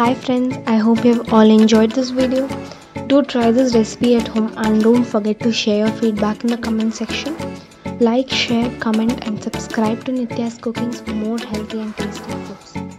Hi friends, I hope you have all enjoyed this video. Do try this recipe at home and don't forget to share your feedback in the comment section. Like, share, comment and subscribe to Nithiyaa's Cookings for more healthy and tasty